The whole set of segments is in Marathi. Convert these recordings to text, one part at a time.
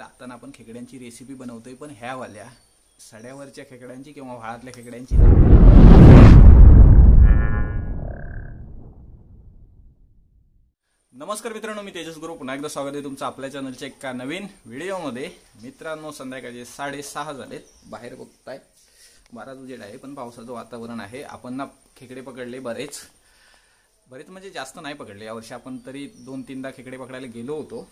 तर आपण खेकड्यांची रेसिपी बनवतोय पण ह्यावाल्या सड्यावरच्या खेकड्यांची किंवा व्हाळातल्या खेकड्यांची? नमस्कार मित्रांनो मी तेजस गुरु पुन्हा एकदा स्वागत आहे तुमचं आपल्या चॅनलच्या एका नवीन व्हिडिओमध्ये. मित्रांनो संध्याकाळचे साडेसहा झालेत. बाहेर बघताय. बारा उजेड आहे पण पावसाचं वातावरण आहे. आपण ना खेकडे पकडले बरेच. बरेच म्हणजे जास्त नाही पकडले. यावर्षी आपण तरी दोन तीनदा खेकडे पकडायला गेलो होतो.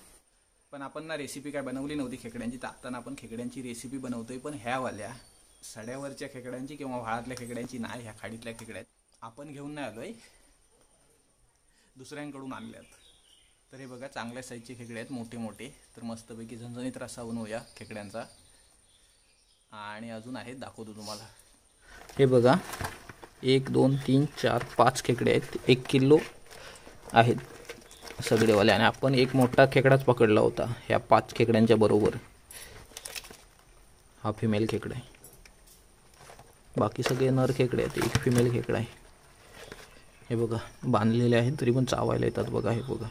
पण आपण ना रेसिपी काय बनवली नव्हती खेकड्यांची. तर आता ना आपण खेकड्यांची रेसिपी बनवतोय पण ह्यावाल्या सड्यावरच्या खेकड्यांची किंवा व्हाळातल्या खेकड्यांची नाही ह्या खाडीतल्या खेकड्या आहेत आपण घेऊन नाही आलोय. दुसऱ्यांकडून आणल्यात. तर हे बघा चांगल्या साईजचे खेकडे आहेत मोठे मोठे तर मस्तपैकी झणझणीत रस्सा बनवूया खेकड्यांचा. आणि अजून आहेत दाखवतो तुम्हाला. हे बघा एक दोन तीन चार पाच खेकडे आहेत. एक किलो आहेत. सगळेवाले आणि आपण एक मोठा खेकडाच पकडला होता. ह्या पाच खेकड्यांच्या बरोबर. हा फिमेल खेकडा आहे. बाकी सगळे नर खेकडे आहेत. एक फिमेल खेकडा आहे. हे बघा बांधलेले आहेत तरी पण चावायला येतात बघा हे बघा.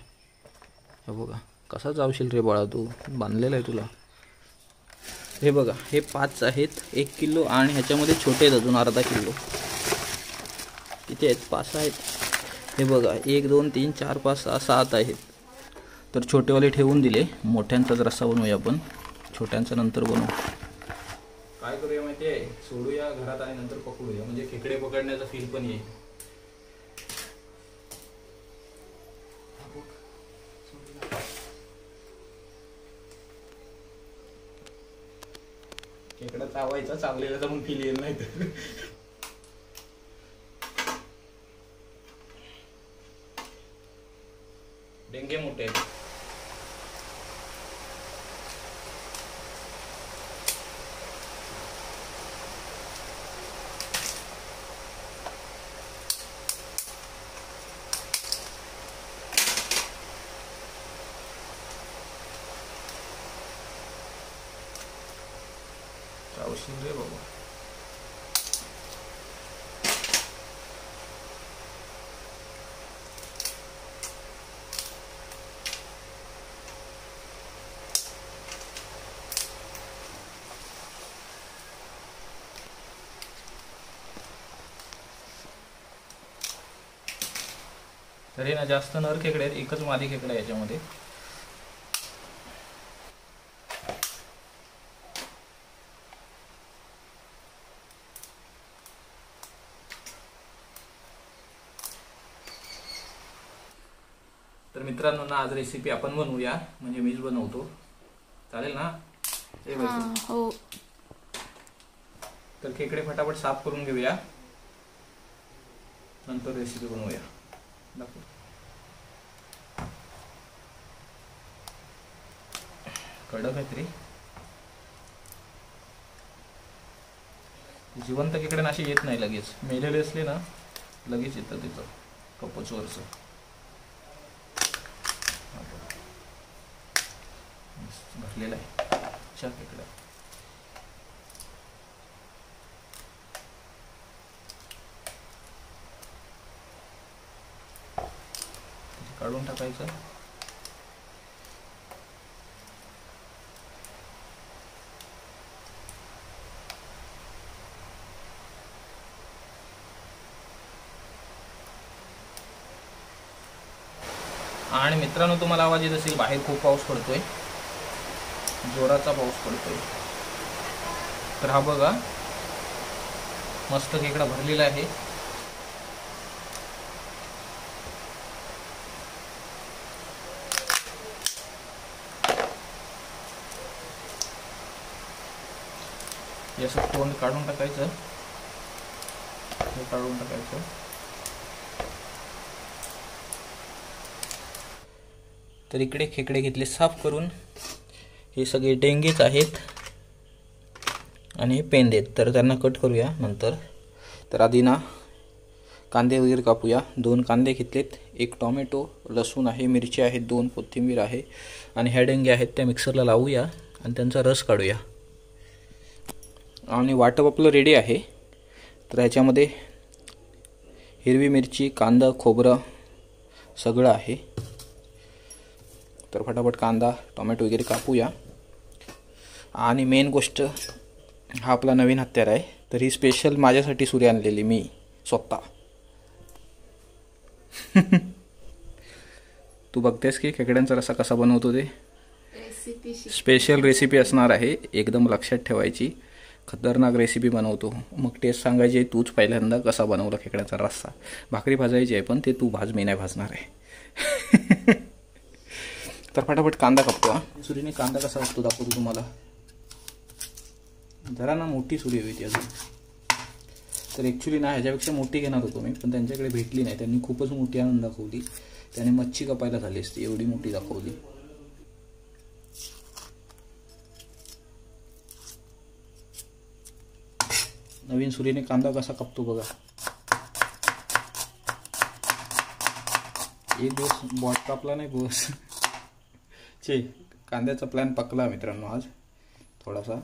हे बघा कसा चावशील रे बाळा तू? बांधलेला आहे तुला. हे बघा हे पाच आहेत. एक किलो आणि ह्याच्यामध्ये छोटे आहेत अजून अर्धा किलो. किती आहेत? पाच आहेत. हे बघा एक दोन तीन चार पाच सहा सात आहेत. तर छोटेवाले ठेवून दिले. मोठ्यांचाच रस्सा बनवूया आपण. छोट्यांचा नंतर बनवू. काय करूया माहिती आहे सोडूया घरात आणि नंतर पकडूया. म्हणजे खेकडे पकडण्याचा फील पण येईल. खेकडा चावायचा चावलेला तर मग फील येईल नाही तर. डेंगे मोठे आहेत चावशील रे बाबा तर हे ना जास्त नर खेकडे आहेत एकच मादी खेकडा आहे याच्यामध्ये. तर मित्रांनो ना आज रेसिपी आपण बनवूया. म्हणजे मीच बनवतो. चालेल ना. हा, हो तर खेकडे फटाफट साफ करून घेऊया. नंतर रेसिपी बनवूया. दाखव कडक आहेत रे जिवंत इकडे ना असे येत नाही लगेच. मेलेले असले ना लगेच येतं तिथं कपचवरचं हा आहे. चक इकडे. काढून टाकायचं. आणि मित्रांनो तुम्हाला आवाज येत असेल बाहेर खूप पाऊस पडतोय. जोराचा पाऊस पडतोय. तर हा बघा मस्त खेकडा भरलेला आहे. हे असं तोंड काढून टाकायचं. हे काढून टाकायचं. तर इकडे खेकडे घेतले साफ करून. हे सगळे डेंगेच आहेत. आणि हे पेंदे आहेत. तर त्यांना कट करूया नंतर. तर आधी ना कांदे वगैरे कापूया. दोन कांदे घेतलेत. एक टॉमॅटो लसूण आहे मिरची आहे दोन कोथिंबीर आहे आणि ह्या डेंगे आहेत त्या मिक्सरला लावूया आणि त्यांचा रस काढूया. आणि वाटप आपलं रेडी आहे. तर ह्याच्यामध्ये हिरवी मिरची कांदा खोबरं सगळं आहे. तर फटाफट कांदा टोमॅटो वगैरे कापूया. आणि मेन गोष्ट हा आपला नवीन हत्यार आहे. तर ही स्पेशल माझ्यासाठी सुरी आणलेली मी स्वतः. तू बघतेस की खेकड्यांचा रसा कसा बनवतो ते? स्पेशल रेसिपी असणार आहे एकदम लक्षात ठेवायची. खतरनाक रेसिपी बनवतो. मग टेस्ट सांगायची आहे तूच पहिल्यांदा कसा बनवला खेकड्याचा रस्सा? भाकरी भाजायची आहे पण ते तू भाज मी नाही भाजणार आहे. तर फटाफट कांदा कापतो हा. सुरीने कांदा कसा असतो दाखवतो तुम्हाला. जरा ना मोठी सुरी हवी ती अजून. तर ॲक्च्युली ना ह्याच्यापेक्षा मोठी घेणार होतो मी पण त्यांच्याकडे भेटली नाही. त्यांनी खूपच मोठी आणून दाखवली. त्याने मच्छी कपायला झाली असती एवढी मोठी दाखवली. नवीन सुरीने कांदा कसा कापतो बघा. एक दिवस बॉट कापला नाही बस चे कांद्याचा प्लॅन पकला मित्रांनो आज. थोडासा.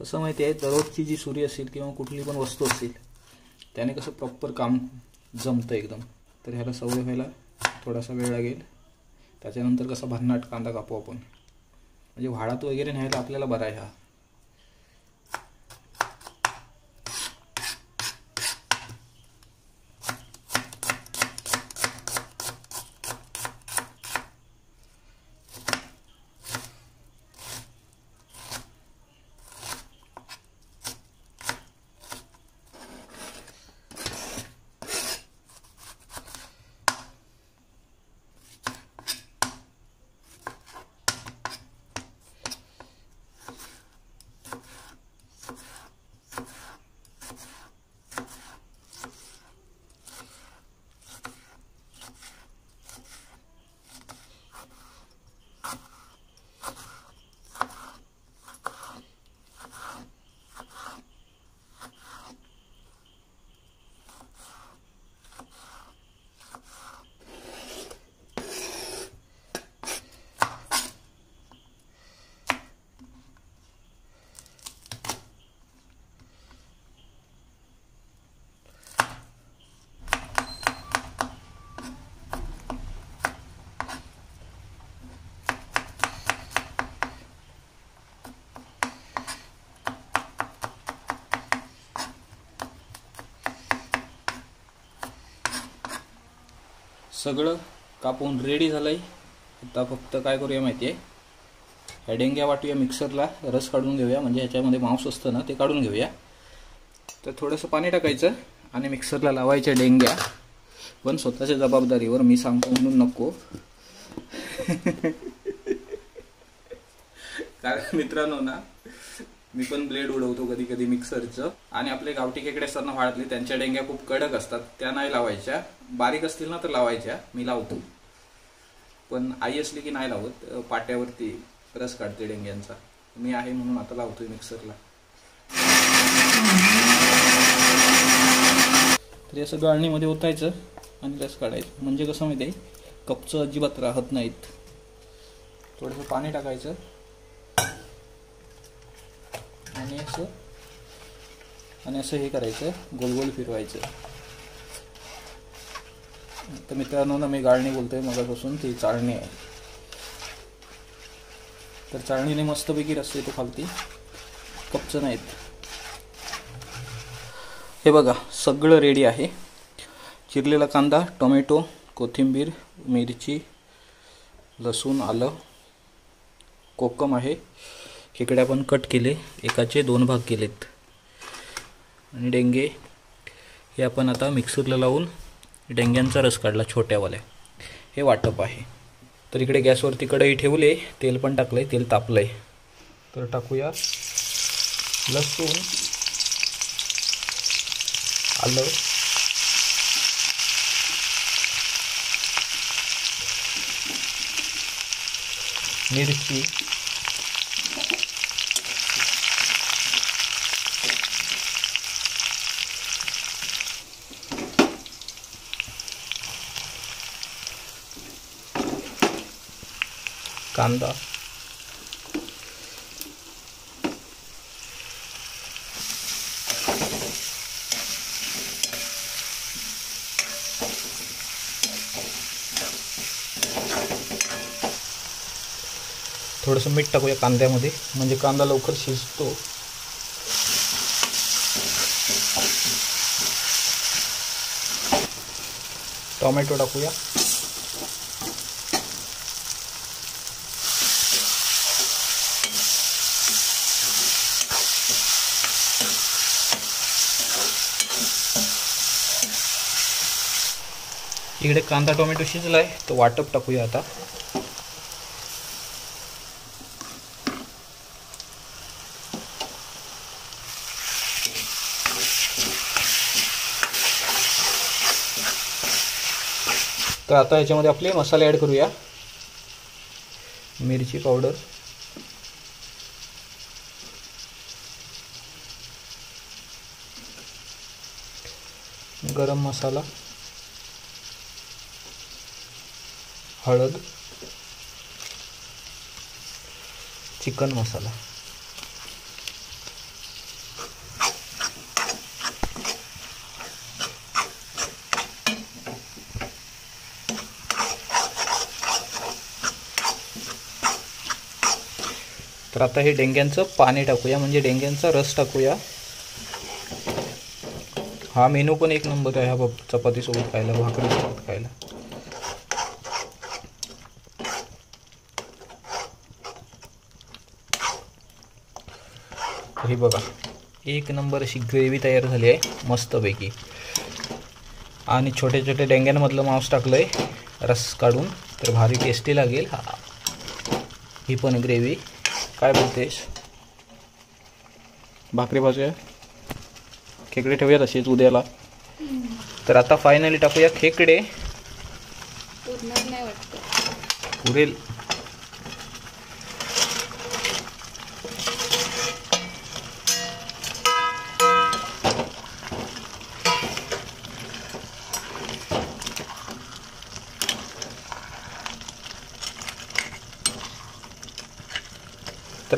कसं माहिती आहे दररोजची जी सुरी असेल किंवा कुठली पण वस्तू असेल त्याने कसं प्रॉपर काम जमतं एकदम. तर ह्याला सवय व्हायला थोडासा वेळ लागेल. त्याच्यानंतर कसा भन्नाट कांदा कापू आपण? म्हणजे व्हाडात वगैरे न्यायला आपल्याला बरा आहे हा. सगळं कापून रेडी झालं आहे आता फक्त काय करूया माहिती आहे ह्या डेंग्या वाटूया मिक्सरला रस काढून घेऊया. म्हणजे ह्याच्यामध्ये मांस असतं ना ते काढून घेऊया. तर थोडंसं पाणी टाकायचं आणि मिक्सरला लावायच्या डेंग्या. पण स्वतःच्या जबाबदारीवर मी सांगतो म्हणून नको. कारण मित्रांनो ना मी पण ब्लेड उडवतो कधी कधी मिक्सरचं आणि आपले गावठी खेकडे असताना वाळतले त्यांच्या डेंग्या खूप कडक असतात. त्या नाही लावायच्या. बारीक असतील ना तर लावायच्या. मी लावतो. पण आई असली की नाही लावत. पाट्यावरती रस काढते डेंग्यांचा. मी आहे म्हणून आता लावतोय मिक्सरला तर हे असं गाळणीमध्ये ओतायचं आणि रस काढायचं. म्हणजे कसं माहिती आहे? कपचं अजिबात राहत नाहीत. थोडंसं पाणी टाकायचं. आणि असं आणि असं हे करायचं. गोल गोल फिरवायचं. तर मित्रांनो ना मी गाळणी बोलतोय मगापासून ती चाळणी आहे. तर चाळणीने मस्तपैकी रस्ते तो खालती. कपचं नाहीत. हे बघा सगळं रेडी आहे. चिरलेला कांदा टोमॅटो कोथिंबीर मिरची लसूण आलं कोकम आहे. खेकड्या पण कट केले एकाचे दोन भाग केलेत. आणि डेंगे हे आपण आता मिक्सरला लावून डेंग्यांचा रस काढला छोट्यावाल्या. हे वाटप आहे. तर इकडे गॅसवरती कढई ठेवले तेल पण टाकलंय तेल तापलंय. तर टाकूया. लसूण आलं. मिरची. कांदा थोडंसं मीठ टाकूया कांद्यामध्ये म्हणजे कांदा लवकर शिजतो. टोमॅटो टाकूया. इकडे कांदा टोमॅटो आहे तो वाटप टाकूया आता. तर आता याच्यामध्ये आपले मसाले ॲड करूया. मिरची पावडर. गरम मसाला. हळद चिकन मसाला. तर आता हे डेंग्यांचं पाणी टाकूया म्हणजे डेंग्यांचा रस टाकूया. हा मेनू पण एक नंबर आहे हा चपातीसोबत खायला भाकरीसोबत खायला. हे बघा. एक नंबर अशी ग्रेव्ही तयार झाली आहे मस्तपैकी. आणि छोटे छोटे डेंग्यांमधलं मांस टाकलं आहे रस काढून. तर भारी टेस्टी लागेल. हा. ही पण ग्रेव्ही काय बोलतेस? भाकरी भाजूया खेकडे ठेवूया तसेच उद्याला. तर आता फायनली टाकूया खेकडे. पुरेल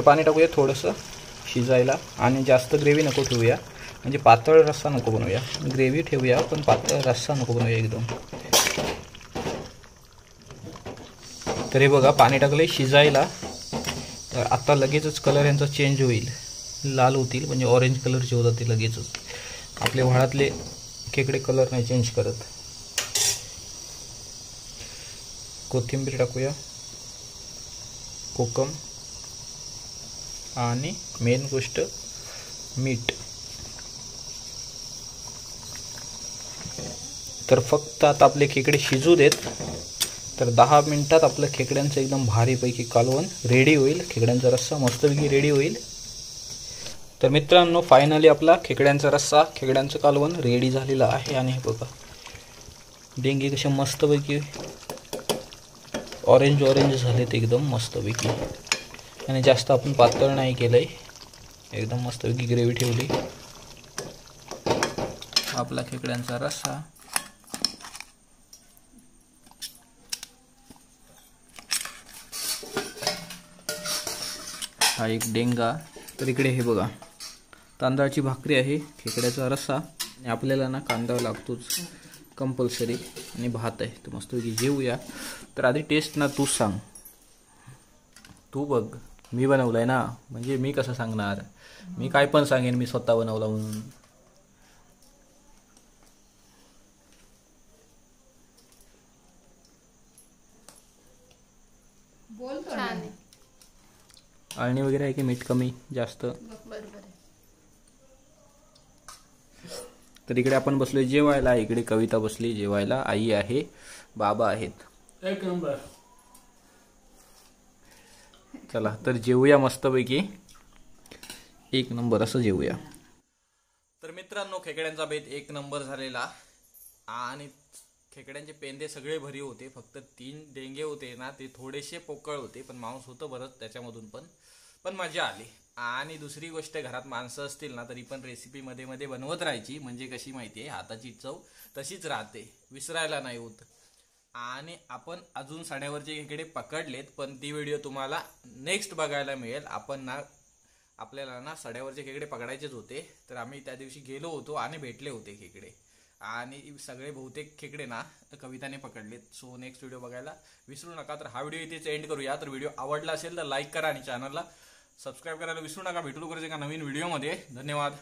तर पाणी टाकूया थोडंसं शिजायला. आणि जास्त ग्रेव्ही नको ठेवूया. म्हणजे पातळ रस्सा नको बनवूया. ग्रेव्ही ठेवूया पण पातळ रस्सा नको बनवूया एकदम. तर हे बघा पाणी टाकले शिजायला. तर आता लगेचच कलर यांचा चेंज होईल. लाल होतील म्हणजे ऑरेंज कलरचे होतात ते लगेचच. आपले व्हाळातले खेकडे कलर नाही चेंज करत. कोथिंबीर टाकूया. कोकम. आणि मेन गोष्ट मीठ तर फक्त आता आपले खेकडे शिजू देत तर दहा मिनटात आपलं खेकड्यांचं एकदम भारीपैकी कालवण रेडी होईल. खेकड्यांचा रस्सा मस्तपैकी रेडी होईल. तर मित्रांनो फायनली आपला खेकड्यांचा रस्सा खेकड्यांचं कालवण रेडी झालेलं आहे. आणि हे बघा डेंगी कसे मस्तपैकी ऑरेंज ऑरेंज झालेत एकदम मस्तपैकी. आणि जास्त आपण पातळ नाही केलं आहे एकदम मस्तपैकी ग्रेव्ही ठेवली. आपला खेकड्यांचा रस्सा. हा एक डेंगा. तर इकडे हे बघा. तांदळाची भाकरी आहे खेकड्याचा रस्सा. आणि आपल्याला ना कांदा लागतोच कंपल्सरी आणि भात आहे. तर मस्तपैकी जेवूया. तर आधी टेस्ट ना तूच सांग. तू बघ मी बनवलंय ना. म्हणजे मी कसं सांगणार? मी काय पण सांगेन मी स्वतः बनवला म्हणून. बोल छान आळणी वगैरे आहे की मीठ कमी जास्त? बरोबर तर इकडे आपण बसलोय जेवायला. इकडे कविता बसली जेवायला. आई आहे बाबा आहेत. एक नंबर. चला तर जेवूया मस्तपैकी. एक नंबर असं जेवूया. तर मित्रांनो खेकड्यांचा बेत एक नंबर झालेला. आणि खेकड्यांचे पेंदे सगळे भरी होते फक्त तीन डेंगे होते ना ते थोडेसे पोकळ होते पण मांस होतं बरंच त्याच्यामधून पण. पण मजा आली. आणि दुसरी गोष्ट घरात माणसं असतील ना तरी पण रेसिपी मध्ये मध्ये बनवत राहायची. म्हणजे कशी माहिती आहे हाताची चव तशीच राहते. विसरायला नाही होत. आणि आपण अजून साड्यावरचे खेकडे पकडलेत पण ती व्हिडिओ तुम्हाला नेक्स्ट बघायला मिळेल. आपण ना आपल्याला ना सड्यावरचे खेकडे पकडायचेच होते. तर आम्ही त्या दिवशी गेलो होतो आणि भेटले होते खेकडे. आणि सगळे बहुतेक खेकडे ना कविताने पकडलेत. सो नेक्स्ट व्हिडिओ बघायला विसरू नका. तर हा व्हिडिओ इथेच एंड करूया. तर व्हिडिओ आवडला असेल तर लाईक करा आणि चॅनलला सबस्क्राईब करायला विसरू नका. भेटू लवकरच एका नवीन व्हिडिओमध्ये धन्यवाद.